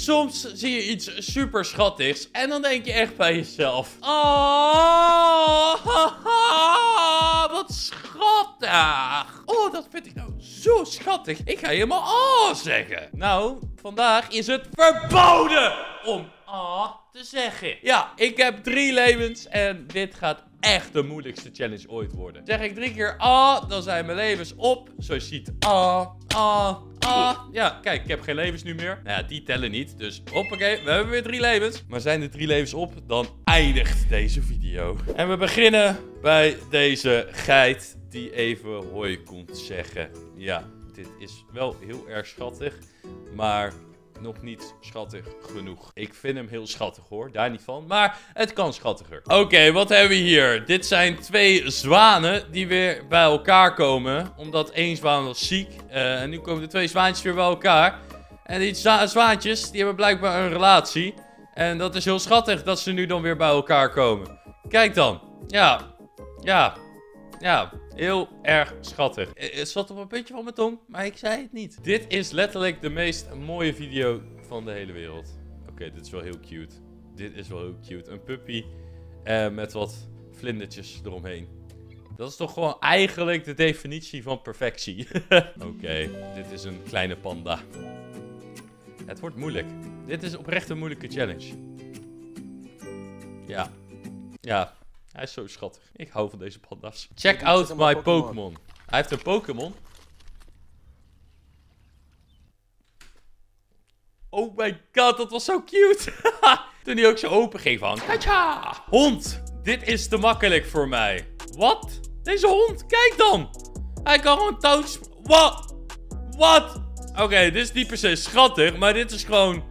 Soms zie je iets super schattigs en dan denk je echt bij jezelf. Oh, wat schattig. Oh, dat vind ik nou zo schattig. Ik ga helemaal oh zeggen. Nou, vandaag is het verboden om ah te zeggen. Ja, ik heb drie levens en dit gaat echt de moeilijkste challenge ooit worden. Zeg ik drie keer ah, dan zijn mijn levens op. Zoals je ziet, ah, ah, ah. Ja, kijk, ik heb geen levens nu meer. Nou ja, die tellen niet. Dus hoppakee, we hebben weer drie levens. Maar zijn er drie levens op, dan eindigt deze video. En we beginnen bij deze geit die even hoi komt zeggen. Ja, dit is wel heel erg schattig. Maar nog niet schattig genoeg. Ik vind hem heel schattig hoor, daar niet van. Maar het kan schattiger. Oké, wat hebben we hier? Dit zijn twee zwanen die weer bij elkaar komen. Omdat één zwaan was ziek. Uh, en nu komen de twee zwaantjes weer bij elkaar. En die zwaantjes, die hebben blijkbaar een relatie. En dat is heel schattig dat ze nu dan weer bij elkaar komen. Kijk dan. Ja. Ja. Ja. Heel erg schattig. Het zat op een puntje van mijn tong, maar ik zei het niet. Dit is letterlijk de meest mooie video van de hele wereld. Oké, dit is wel heel cute. Dit is wel heel cute. Een puppy uh, met wat vlindertjes eromheen. Dat is toch gewoon eigenlijk de definitie van perfectie. Oké, dit is een kleine panda. Het wordt moeilijk. Dit is oprecht een moeilijke challenge. Ja. Ja, hij is zo schattig. Ik hou van deze panda's. Check out my Pokémon. Hij heeft een Pokémon. Oh my god, dat was zo cute. Toen hij ook zo open ging van... Kacha! Hond! Dit is te makkelijk voor mij. Wat? Deze hond? Kijk dan! Hij kan gewoon touwtjes... Wat? Wat? Oké, dit is niet per se schattig, maar dit is gewoon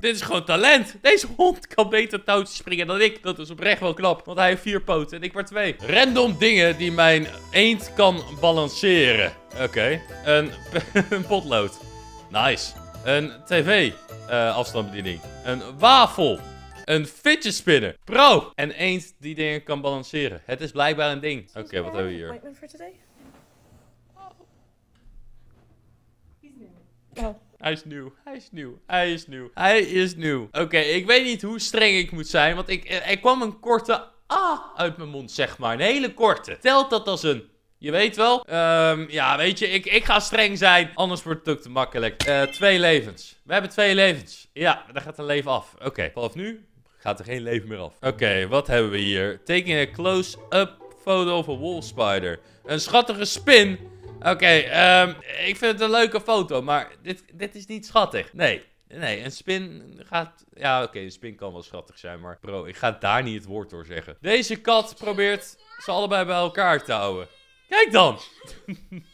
dit is gewoon talent. Deze hond kan beter touwtjes springen dan ik. Dat is oprecht wel knap. Want hij heeft vier poten en ik maar twee. Random dingen die mijn eend kan balanceren. Oké. Een, een potlood. Nice. Een tv. Uh, afstandsbediening. Een wafel. Een fidget spinner. Pro. En eend die dingen kan balanceren. Het is blijkbaar een ding. Oké, wat hebben we hier? Oh. Hij is nieuw. Hij is nieuw. Hij is nieuw. Hij is nieuw. Oké, ik weet niet hoe streng ik moet zijn. Want ik, er kwam een korte ah uit mijn mond, zeg maar. Een hele korte. Telt dat als een... Je weet wel. Um, ja, weet je, ik, ik ga streng zijn. Anders wordt het ook te makkelijk. Uh, twee levens. We hebben twee levens. Ja, daar gaat een leven af. Oké, vanaf nu gaat er geen leven meer af. Oké, wat hebben we hier? Taking a close-up photo of a wolf spider. Een schattige spin Oké, ehm, ik vind het een leuke foto, maar dit, dit is niet schattig. Nee, nee, een spin gaat... Ja, oké, een spin kan wel schattig zijn, maar bro, ik ga daar niet het woord door zeggen. Deze kat probeert ze allebei bij elkaar te houden. Kijk dan!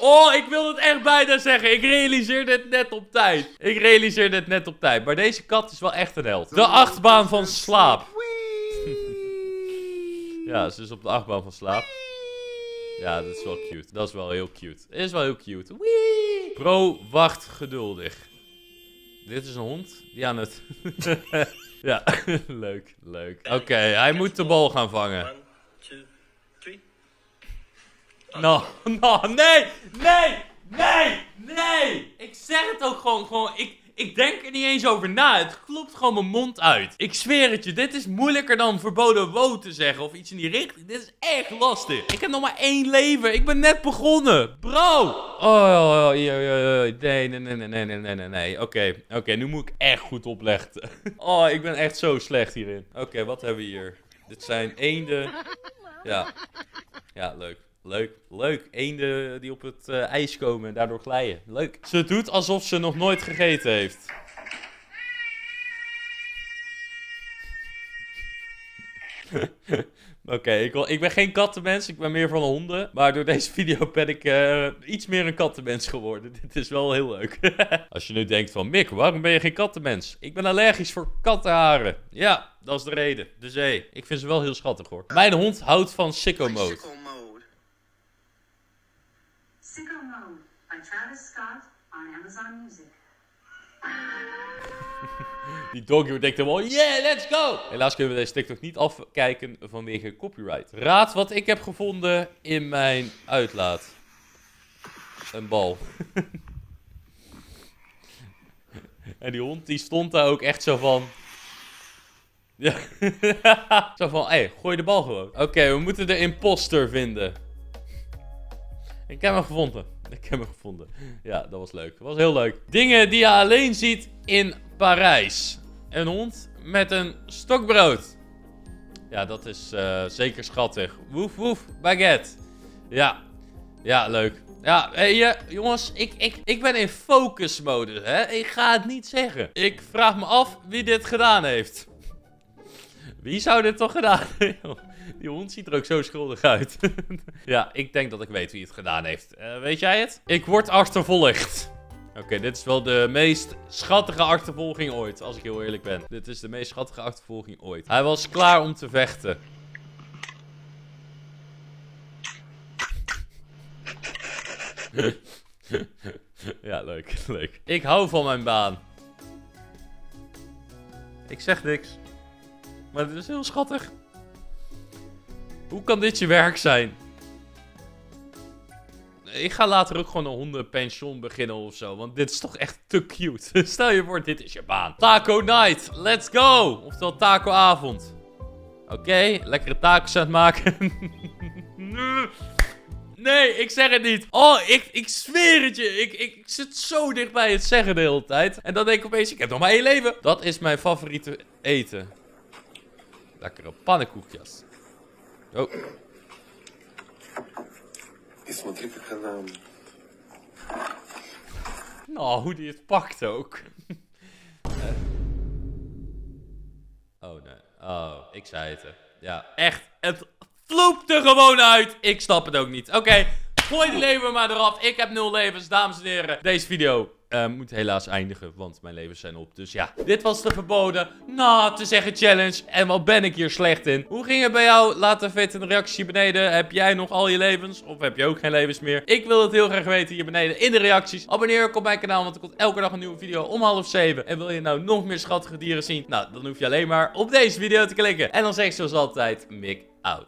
Oh, ik wil het echt bijna zeggen. Ik realiseerde het net op tijd. Ik realiseerde het net op tijd. Maar deze kat is wel echt een held. De achtbaan van slaap. ja, ze is op de achtbaan van slaap. Ja, dat is wel cute. Dat is wel heel cute. Is wel heel cute. Wee! Pro, wacht geduldig. Dit is een hond die aan het... ja, leuk, leuk. Oké, hij moet de bal gaan vangen. One, two, three. No, no, nee, nee, nee, nee. Ik zeg het ook gewoon, gewoon, ik... Ik denk er niet eens over na. Het klopt gewoon mijn mond uit. Ik zweer het je. Dit is moeilijker dan verboden woon te zeggen. Of iets in die richting. Dit is echt lastig. Ik heb nog maar één leven. Ik ben net begonnen. Bro. Oh, oh, oh, oh nee, nee, nee, nee, nee, nee, nee, nee. Oké, oké. nu moet ik echt goed opleggen. Oh, ik ben echt zo slecht hierin. Oké, wat hebben we hier? Dit zijn eenden. Ja. Ja, leuk. Leuk, leuk. Eenden die op het uh, ijs komen en daardoor glijden. Leuk. Ze doet alsof ze nog nooit gegeten heeft. Oké, okay, ik, ik, ben geen kattenmens, ik ben meer van honden. Maar door deze video ben ik uh, iets meer een kattenmens geworden. Dit is wel heel leuk. Als je nu denkt van, Mick, waarom ben je geen kattenmens? Ik ben allergisch voor kattenharen. Ja, dat is de reden. De zee. Ik vind ze wel heel schattig hoor. Mijn hond houdt van sicko mode. Scott on Amazon Music. Die doggy denkt helemaal, yeah, let's go! Helaas kunnen we deze TikTok niet afkijken vanwege copyright. Raad wat ik heb gevonden in mijn uitlaat. Een bal. En die hond die stond daar ook echt zo van... Zo van, hé, hey, gooi de bal gewoon. Oké, we moeten de imposter vinden. Ik heb hem gevonden. Ik heb hem gevonden. Ja, dat was leuk. Dat was heel leuk. Dingen die je alleen ziet in Parijs. Een hond met een stokbrood. Ja, dat is uh, zeker schattig. Woef, woef, baguette. Ja, ja, leuk. Ja, hey, jongens, ik, ik, ik ben in focus-modus, hè. Ik ga het niet zeggen. Ik vraag me af wie dit gedaan heeft. Wie zou dit toch gedaan hebben? Die hond ziet er ook zo schuldig uit. ja, ik denk dat ik weet wie het gedaan heeft. Uh, weet jij het? Ik word achtervolgd. Oké, dit is wel de meest schattige achtervolging ooit, als ik heel eerlijk ben. Dit is de meest schattige achtervolging ooit. Hij was klaar om te vechten. ja, leuk, leuk. Ik hou van mijn baan. Ik zeg niks. Maar dit is heel schattig. Hoe kan dit je werk zijn? Ik ga later ook gewoon een hondenpension beginnen of zo. Want dit is toch echt te cute. Stel je voor, dit is je baan. Taco night. Let's go. Oftewel taco avond. Oké, lekkere tacos aan het maken. nee, ik zeg het niet. Oh, ik, ik zweer het je. Ik, ik, ik zit zo dichtbij het zeggen de hele tijd. En dan denk ik opeens, ik heb nog maar één leven. Dat is mijn favoriete eten. Lekkere pannenkoekjes. Oh. Nou, hoe die het pakt ook. oh nee. Oh, ik zei het. Ja, echt. Het vloept er gewoon uit. Ik snap het ook niet. Oké gooi de leven maar eraf. Ik heb nul levens, dames en heren. Deze video uh, moet helaas eindigen, want mijn levens zijn op. Dus ja, dit was de verboden, nou te zeggen challenge. En wat ben ik hier slecht in. Hoe ging het bij jou? Laat even weten in de reactie beneden. Heb jij nog al je levens? Of heb je ook geen levens meer? Ik wil het heel graag weten hier beneden in de reacties. Abonneer op mijn kanaal, want er komt elke dag een nieuwe video om half zeven. En wil je nou nog meer schattige dieren zien? Nou, dan hoef je alleen maar op deze video te klikken. En dan zeg ik zoals altijd, Mick out.